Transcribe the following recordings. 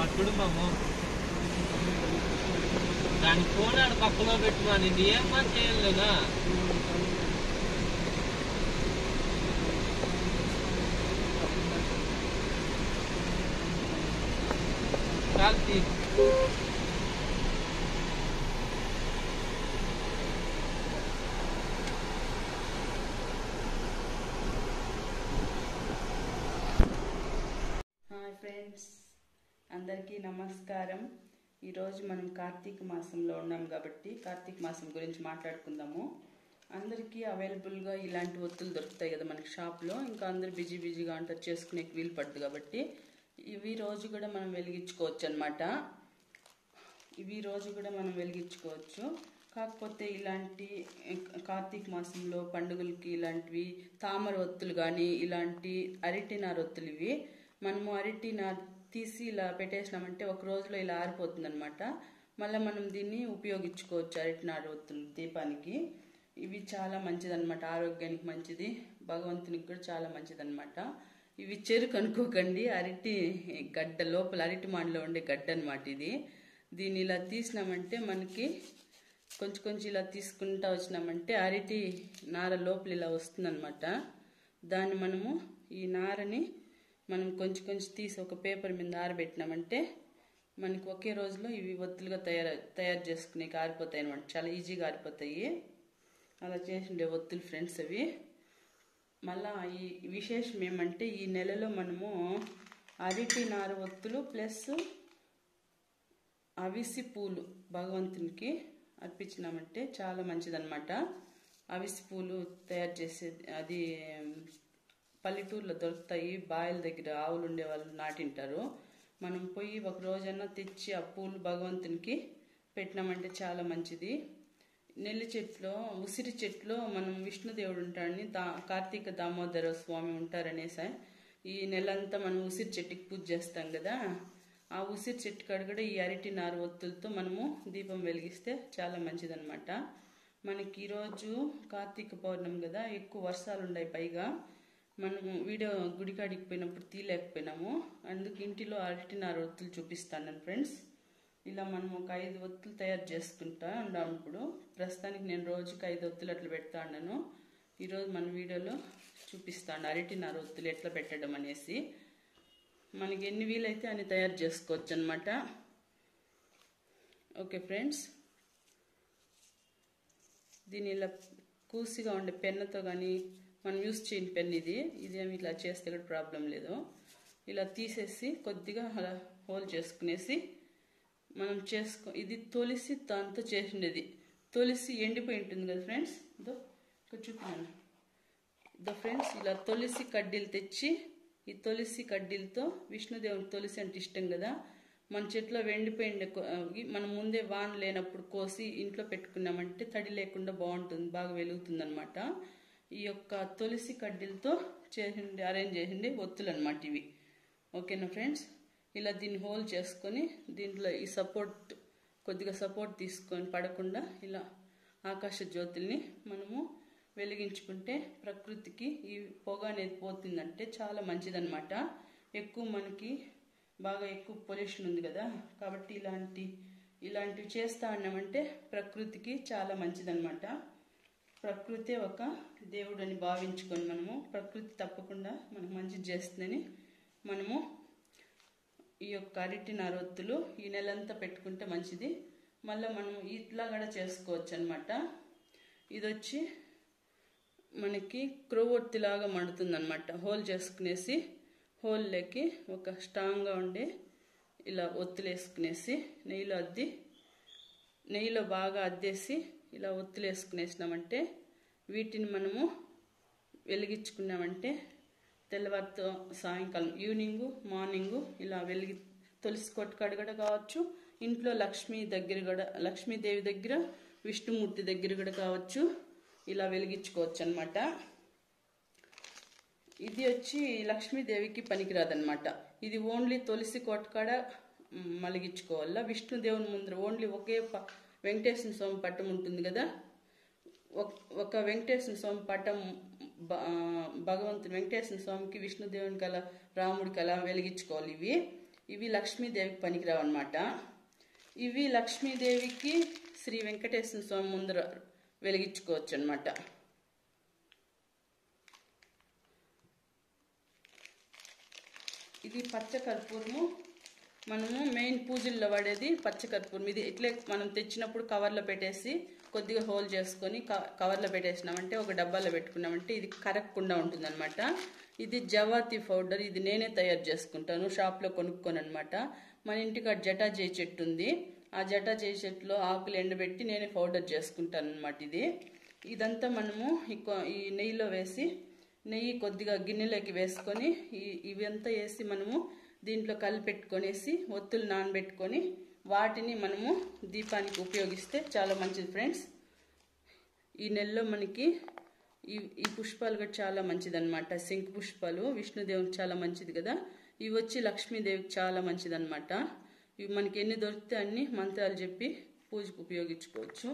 మా కుటుంబము. దాని ఫోన్ పక్కలో పెట్టుకోని ఏం పని చేయలేనా కాల్తీ హాయ్ ఫ్రెండ్స్ అందరికీ నమస్కారం. ఈరోజు మనం కార్తీక మాసంలో ఉన్నాం కాబట్టి కార్తీక మాసం గురించి మాట్లాడుకుందాము. అందరికీ అవైలబుల్గా ఇలాంటి ఒత్తులు దొరుకుతాయి కదా మనకి షాప్లో. ఇంకా అందరు బిజీ బిజీగా అంటారు చేసుకునే వీలు పడుతుంది కాబట్టి ఇవి రోజు కూడా మనం వెలిగించుకోవచ్చు అనమాట ఇవి రోజు కూడా మనం వెలిగించుకోవచ్చు. కాకపోతే ఇలాంటి కార్తీక మాసంలో పండుగలకి ఇలాంటివి తామర ఒత్తులు కానీ ఇలాంటి అరటి నార ఒత్తులు ఇవి. మనము అరటి నార తీసి ఇలా పెట్టేసినామంటే ఒక రోజులో ఇలా ఆరిపోతుంది అనమాట మళ్ళీ మనం దీన్ని ఉపయోగించుకోవచ్చు అరటి నార దీపానికి. ఇవి చాలా మంచిదన్నమాట. ఆరోగ్యానికి మంచిది. భగవంతునికి కూడా చాలా మంచిదన్నమాట. ఇవి చెరుకు అనుకోకండి. అరటి గడ్డ లోపల అరటి మాడిలో ఉండే గడ్డ అనమాట ఇది. దీన్ని ఇలా తీసినామంటే మనకి కొంచెం కొంచెం ఇలా తీసుకుంటా వచ్చినామంటే అరటి నార లోపల ఇలా వస్తుందన్నమాట. దాన్ని మనము ఈ నారని మనం కొంచెం కొంచెం తీసి ఒక పేపర్ మీద ఆరబెట్టినామంటే మనకి ఒకే రోజులో ఇవి ఒత్తులుగా తయారు తయారు చేసుకునే ఆరిపోతాయి అనమాట చాలా ఈజీగా ఆరిపోతాయి అలా చేసిండే ఒత్తులు ఫ్రెండ్స్ అవి. మళ్ళా ఈ విశేషం ఏమంటే ఈ నెలలో మనము అరటి నార ఒత్తులు ప్లస్ అవిసి పూలు భగవంతునికి అర్పించినామంటే చాలా మంచిదన్నమాట. అవిసి పూలు తయారు చేసేది అది పల్లెటూర్లో దొరుకుతాయి బాయిల దగ్గర ఆవులు ఉండే వాళ్ళు నాటింటారు. మనం పోయి ఒక రోజన్నా తెచ్చి ఆ పూలు భగవంతునికి పెట్టినామంటే చాలా మంచిది. నెల్లి చెట్లో ఉసిరి చెట్లో మనం విష్ణుదేవుడు ఉంటాడని దా కార్తీక దామోదర స్వామి ఉంటారనేసా ఈ నెలంతా మనం ఉసిరి చెట్టుకి పూజ చేస్తాం కదా. ఆ ఉసిరి చెట్టు కాడ కూడా ఈ అరటి నారు ఒత్తులతో మనము దీపం వెలిగిస్తే చాలా మంచిదన్నమాట. మనకి ఈరోజు కార్తీక పౌర్ణమి కదా ఎక్కువ వర్షాలు ఉన్నాయి పైగా. మనము వీడియో గుడికాడికి పోయినప్పుడు తీయలేకపోయినాము. అందుకు ఇంటిలో అరటినార ఒత్తులు చూపిస్తాను ఫ్రెండ్స్. ఇలా మనం ఒక ఐదు ఒత్తులు తయారు చేసుకుంటా ఉన్నాం ఇప్పుడు. ప్రస్తుతానికి నేను రోజుకి ఐదు ఒత్తులు అట్లా పెడతా ఉన్నాను. ఈరోజు మన వీడియోలో చూపిస్తాను అరటినార ఒత్తులు ఎట్లా పెట్టడం అనేసి. మనకి ఎన్ని వీలైతే అన్ని తయారు చేసుకోవచ్చు అనమాట ఓకే ఫ్రెండ్స్. దీని ఇలా కూసిగా ఉండే పెన్నతో కానీ మనం యూస్ చేయని పెన్ ఇది. ఇదేమి ఇలా చేస్తే కూడా ప్రాబ్లం లేదు. ఇలా తీసేసి కొద్దిగా అలా హోల్ చేసుకునేసి మనం చేసుకో ఇది తొలిసి దాంతో చేసిండేది. తొలిసి ఎండిపోయి ఉంటుంది కదా ఫ్రెండ్స్ ఇదో ఇక్కడ చూపినాను. ఇదో ఫ్రెండ్స్ ఇలా తొలిసి కడ్డీలు తెచ్చి ఈ తులసి కడ్డీలతో విష్ణుదేవుని తులసి అంటే ఇష్టం కదా. మన చెట్లో వెండిపోయిండే మనం ముందే వాన లేనప్పుడు కోసి ఇంట్లో పెట్టుకున్నామంటే తడి లేకుండా బాగుంటుంది బాగా వెలుగుతుంది అనమాట ఈ యొక్క తులసి కడ్డీలతో చేసిండే అరేంజ్ చేసిండి ఒత్తులు అనమాట ఇవి. ఓకేనా ఫ్రెండ్స్ ఇలా దీన్ని హోల్ చేసుకొని దీంట్లో ఈ సపోర్ట్ కొద్దిగా సపోర్ట్ తీసుకొని పడకుండా ఇలా ఆకాశ జ్యోతుల్ని మనము వెలిగించుకుంటే ప్రకృతికి ఈ పొగ అనేది పోతుందంటే చాలా మంచిదనమాట ఎక్కువ మనకి బాగా ఎక్కువ పొల్యూషన్ ఉంది కదా. కాబట్టి ఇలాంటి ఇలాంటివి చేస్తా ఉన్నామంటే ప్రకృతికి చాలా మంచిదనమాట ప్రకృతి ఒక దేవుడు అని భావించుకొని మనము ప్రకృతి తప్పకుండా మనకు మంచి చేస్తుందని మనము ఈ యొక్క అరటి నరొత్తులు ఈ నెలంతా పెట్టుకుంటే మంచిది. మళ్ళీ మనం ఇట్లా కూడా చేసుకోవచ్చు అనమాట ఇది వచ్చి మనకి క్రొవ్వొత్తిలాగా మండుతుంది అనమాట హోల్ చేసుకునేసి హోల్లోకి ఒక స్ట్రాంగ్గా ఉండే ఇలా ఒత్తులు వేసుకునేసి నెయ్యిలో అద్ది నెయ్యిలో బాగా అద్దేసి ఇలా ఒత్తులేసుకునేసినామంటే వీటిని మనము వెలిగించుకున్నామంటే తెల్లవారితో సాయంకాలం ఈవినింగు మార్నింగు ఇలా వెలిగి తులసి కొట్టుకాడ కూడా కావచ్చు ఇంట్లో లక్ష్మీ దగ్గర కూడా లక్ష్మీదేవి దగ్గర విష్ణుమూర్తి దగ్గర కూడా కావచ్చు ఇలా వెలిగించుకోవచ్చు అనమాట ఇది వచ్చి లక్ష్మీదేవికి పనికిరాదనమాట ఇది ఓన్లీ తులసి కొట్టుకాడ మలిగించుకోవాలా? విష్ణుదేవుని ముందర ఓన్లీ ఒకే వెంకటేశ్వర స్వామి పట్టం ఉంటుంది కదా? ఒక- ఒక వెంకటేశ్వర స్వామి పట్టం భగవంతుని వెంకటేశ్వర స్వామికి విష్ణుదేవునికి అలా రాముడికి అలా వెలిగించుకోవాలి ఇవి. ఇవి లక్ష్మీదేవికి పనికిరావు అనమాట ఇవి లక్ష్మీదేవికి శ్రీ వెంకటేశ్వర స్వామి ముందర వెలిగించుకోవచ్చు అనమాట ఇది పచ్చ కర్పూరము. మనము మెయిన్ పూజల్లో వాడేది పచ్చకర్పూరం ఇది ఇట్లే మనం తెచ్చినప్పుడు కవర్లో పెట్టేసి కొద్దిగా హోల్ చేసుకొని క- కవర్లో పెట్టేసినామంటే ఒక డబ్బాలో పెట్టుకున్నామంటే ఇది కరగకుండా ఉంటుందన్నమాట. ఇది జవాతి పౌడర్. ఇది నేనే తయారు చేసుకుంటాను. షాప్లో కొనుక్కొని అనమాట మన ఇంటికి జటా చేయి చెట్టు ఉంది. ఆ జటా చేయి చెట్టులో ఆకులు ఎండబెట్టి నేనే పౌడర్ చేసుకుంటాను అనమాట ఇది. ఇదంతా మనము ఈ ఈ నెయ్యిలో వేసి నెయ్యి కొద్దిగా గిన్నెలోకి వేసుకొని ఇవంతా వేసి మనము దీంట్లో కలిపెట్టుకొనేసి ఒత్తులు నానబెట్టుకొని వాటిని మనము దీపానికి ఉపయోగిస్తే చాలా మంచిది ఫ్రెండ్స్. ఈ నెలలో మనకి ఈ ఈ పుష్పాలు కూడా చాలా మంచిది అనమాట శంఖ పుష్పాలు విష్ణుదేవునికి చాలా మంచిది కదా. ఇవి వచ్చి లక్ష్మీదేవికి చాలా మంచిది అనమాట ఇవి మనకి ఎన్ని దొరికితే అన్ని మంత్రాలు చెప్పి పూజకు ఉపయోగించుకోవచ్చు.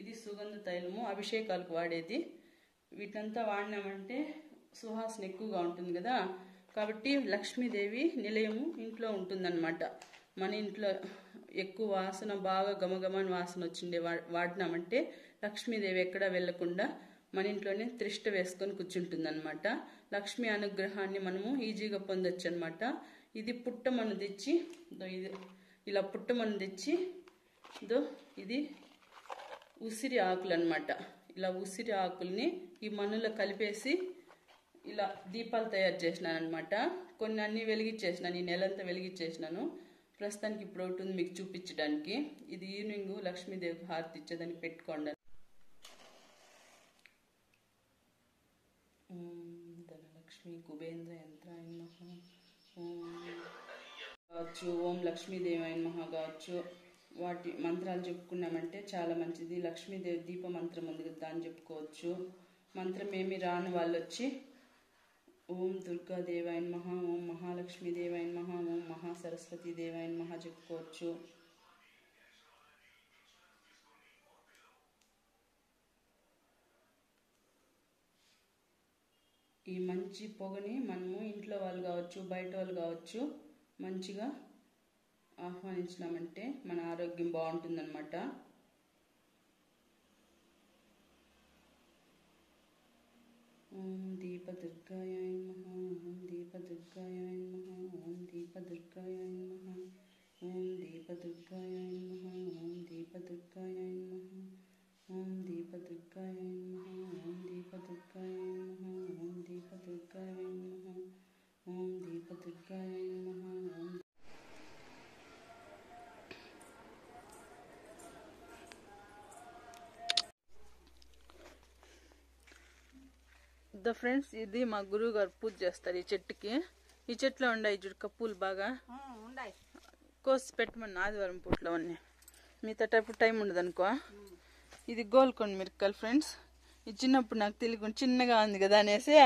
ఇది సుగంధ తైలము అభిషేకాలకు వాడేది. వీటంతా వాడినామంటే సుహాసన ఎక్కువగా ఉంటుంది కదా. కాబట్టి లక్ష్మీదేవి నిలయము ఇంట్లో ఉంటుందన్నమాట. మన ఇంట్లో ఎక్కువ వాసన బాగా గమగమని వాసన వచ్చిండే వా- వాడినామంటే లక్ష్మీదేవి ఎక్కడా వెళ్ళకుండా మన ఇంట్లోనే త్రిష్ట వేసుకొని కూర్చుంటుందన్నమాట. లక్ష్మీ అనుగ్రహాన్ని మనము ఈజీగా పొందొచ్చు అనమాట ఇది పుట్టమను తెచ్చి ఇది ఇలా పుట్టమను తెచ్చి దో ఇది ఉసిరి ఆకులు అనమాట ఇలా ఉసిరి ఆకుల్ని ఈ మనులో కలిపేసి ఇలా దీపాలు తయారు చేసినాను అనమాట కొన్ని అన్ని వెలిగించేసినాను ఈ నెలంతా వెలిగించేసినాను ప్రస్తుతానికి ఇప్పుడు ఒకటి ఉంది మీకు చూపించడానికి. ఇది ఈవినింగ్ లక్ష్మీదేవి హారతి ఇచ్చేదానికి పెట్టుకోండి ధనలక్ష్మి కుబేంద్ర యంత్రాయ మహా? కావచ్చు ఓం లక్ష్మీదేవి అయిన మహా కావచ్చు. వాటి మంత్రాలు చెప్పుకున్నామంటే చాలా మంచిది. లక్ష్మీదేవి దీప మంత్రం ఉంది కదా దాన్ని చెప్పుకోవచ్చు. మంత్రం ఏమి రాని వాళ్ళు వచ్చి ఓం దుర్గా దుర్గాదేవాయ మహా ఓం మహాలక్ష్మి మహాలక్ష్మీదేవాయ మహా ఓం మహాసరస్వతి దేవాయ మహా చెప్పుకోవచ్చు. ఈ మంచి పొగని మనము ఇంట్లో వాళ్ళు కావచ్చు బయట వాళ్ళు కావచ్చు మంచిగా ఆహ్వానించినామంటే మన ఆరోగ్యం బాగుంటుందన్నమాట. ओम दीप दीपदुर्गायाय नमः ॐ दीपदुर्गायाय नमः ॐ दीपदुर्गायाय नमः दीप दुर्गा ద ఫ్రెండ్స్ ఇది మా గురువు గారు పూజ చేస్తారు ఈ చెట్టుకి. ఈ చెట్లో ఉన్నాయి చూడు పూలు బాగా. ఉండాయి. కోసి పెట్టమని ఆదివారం పూట్లో అన్నీ మిగతా టైపు టైం ఉండదు అనుకో. ఇది గోల్కొండ మిరకాయలు ఫ్రెండ్స్ ఇది చిన్నప్పుడు నాకు తెలియకుండా చిన్నగా ఉంది కదా అనేసి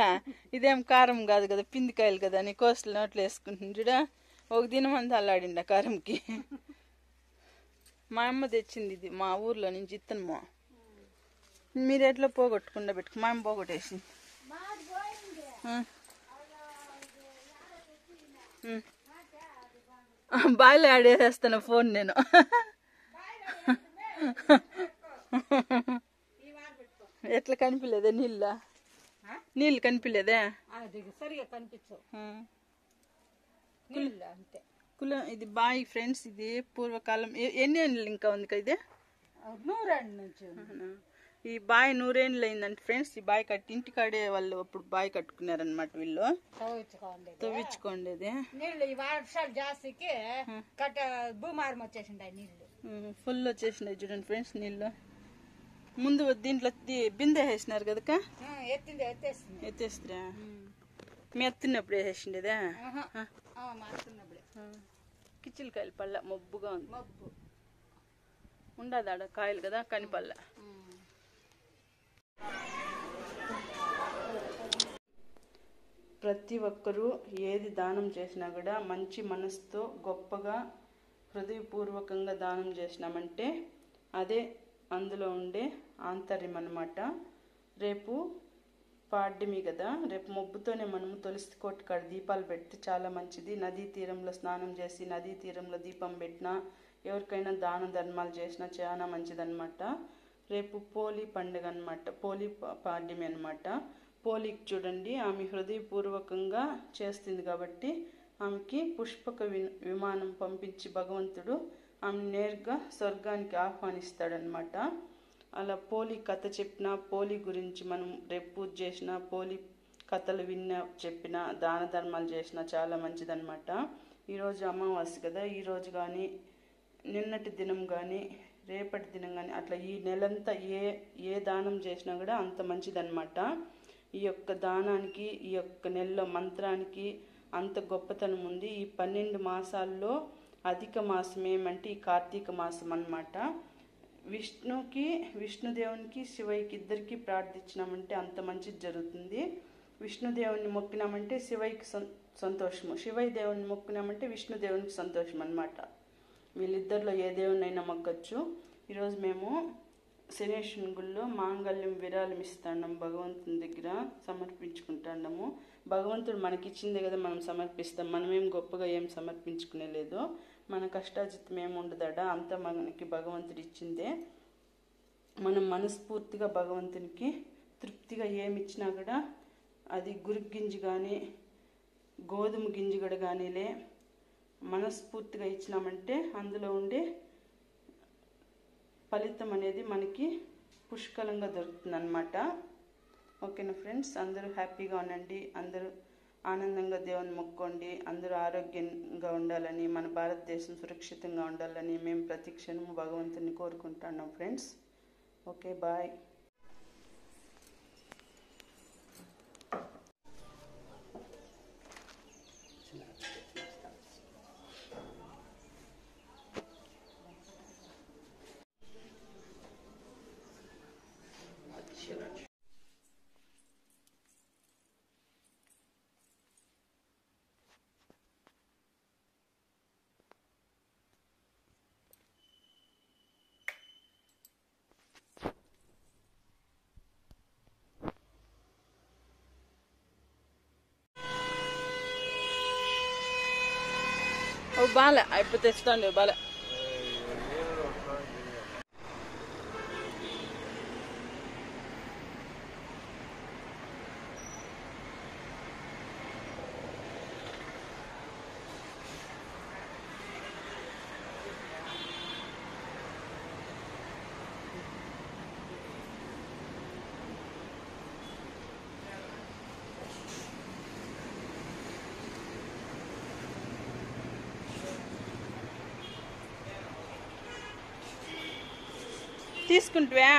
ఇదేం కారం కాదు కదా పిందికాయలు కదా అని కోసలు నోట్లు వేసుకుంటుంది చూడ. ఒక దినం అంతా అల్లాడిండ కారంకి. మా అమ్మ తెచ్చింది ఇది మా ఊర్లో నుంచి ఇత్తనము. మీరు ఎట్లా పోగొట్టకుండా పెట్టుకు మా అమ్మ పోగొట్టేసింది. బాయిలో ఆడేసేస్తాను ఫోన్ నేను. ఎట్లా కనిపించలేదే నీళ్ళ? నీళ్ళు కనిపించలేదే సరిగా కనిపించవు. అంతే. కుల ఇది బాయి ఫ్రెండ్స్ ఇది పూర్వకాలం. ఎన్ని ఏళ్ళు ఇంకా ఉంది కదా ఇది? నూరండి నుంచి? ఈ బావి నూరేళ్ళు అయిందంటే ఫ్రెండ్స్ ఈ బావి కట్టి ఇంటికాడే వాళ్ళు అప్పుడు బావి కట్టుకున్నారనమాట వీళ్ళు. తవ్వించుకోండి ఈ వర్షాలు జాస్తికి కట్ట భూమారం ఫుల్ వచ్చేసినాయి చూడండి ఫ్రెండ్స్ నీళ్ళు. ముందు దీంట్లో బిందె వేసినారు కదక ఎత్తేస్తారా మీ ఎత్తున్నప్పుడు వేసేసిండేదా మారుతున్నప్పుడే కిచ్చిలకాయలు పళ్ళ మబ్బుగా ఉంది. మబ్బు. ఉండదు ఆడ కాయలు కదా కనిపల్ల. ప్రతి ఒక్కరూ ఏది దానం చేసినా కూడా మంచి మనసుతో గొప్పగా హృదయపూర్వకంగా దానం చేసినామంటే అదే అందులో ఉండే ఆంతర్యం అన్నమాట. రేపు పాడ్యమి కదా రేపు మబ్బుతోనే మనము తులసి కోట కాడ దీపాలు పెడితే చాలా మంచిది. నదీ తీరంలో స్నానం చేసి నదీ తీరంలో దీపం పెట్టినా ఎవరికైనా దాన ధర్మాలు చేసినా చాలా మంచిదన్నమాట. రేపు పోలి పండుగ అనమాట పోలి పాడ్యమి అనమాట పోలికి చూడండి ఆమె హృదయపూర్వకంగా చేస్తుంది కాబట్టి ఆమెకి పుష్పక వి- విమానం పంపించి భగవంతుడు ఆమె నేరుగా స్వర్గానికి ఆహ్వానిస్తాడనమాట అలా పోలి కథ చెప్పిన పోలి గురించి మనం రేపు పూజ చేసిన పోలి కథలు విన్న చెప్పిన దాన ధర్మాలు చేసిన చాలా మంచిదనమాట ఈరోజు అమావాస్య కదా ఈరోజు కానీ నిన్నటి దినం కానీ రేపటి దినం కానీ అట్లా ఈ నెలంతా ఏ ఏ దానం చేసినా కూడా అంత మంచిదన్నమాట. ఈ యొక్క దానానికి ఈ యొక్క నెలలో మంత్రానికి అంత గొప్పతనం ఉంది. ఈ పన్నెండు మాసాల్లో అధిక మాసం ఏమంటే ఈ కార్తీక మాసం అన్నమాట. విష్ణుకి విష్ణుదేవునికి శివయ్యకి ఇద్దరికి ప్రార్థించినామంటే అంత మంచిది జరుగుతుంది. విష్ణుదేవుని మొక్కినామంటే శివయ్యకి సంతోషము. శివయ్య దేవుని మొక్కినామంటే విష్ణుదేవునికి సంతోషం అన్నమాట. వీళ్ళిద్దరిలో ఏ దేవునైనా మొక్కచ్చు ఈరోజు మేము శనేశ్వరుని గుళ్ళో మాంగళ్యం విరాళం ఇస్తాం భగవంతుని దగ్గర సమర్పించుకుంటాము భగవంతుడు మనకిచ్చిందే కదా మనం సమర్పిస్తాం మనమేం గొప్పగా ఏం సమర్పించుకునే లేదు. మన కష్టాజితం ఏమి అంతా మనకి భగవంతుడు ఇచ్చిందే. మనం మనస్ఫూర్తిగా భగవంతునికి తృప్తిగా ఏమి ఇచ్చినా కూడా అది గురుగు గింజ కానీ గోధుమ గింజ కూడా కానీలే మనస్ఫూర్తిగా ఇచ్చినామంటే అందులో ఉండే ఫలితం అనేది మనకి పుష్కలంగా దొరుకుతుంది అనమాట ఓకేనా ఫ్రెండ్స్? అందరూ హ్యాపీగా ఉండండి అందరూ ఆనందంగా దేవుని మొక్కోండి అందరూ ఆరోగ్యంగా ఉండాలని మన భారతదేశం సురక్షితంగా ఉండాలని మేము ప్రతి క్షణము భగవంతుని కోరుకుంటున్నాం friends. Okay bye. vale, ay, pues te están, vale. తీసుకుంటువా?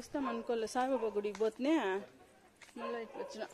వస్తాం అనుకోలే సాయిబాబా గుడికి పోతేనే మళ్ళీ ఇట్లా వచ్చిన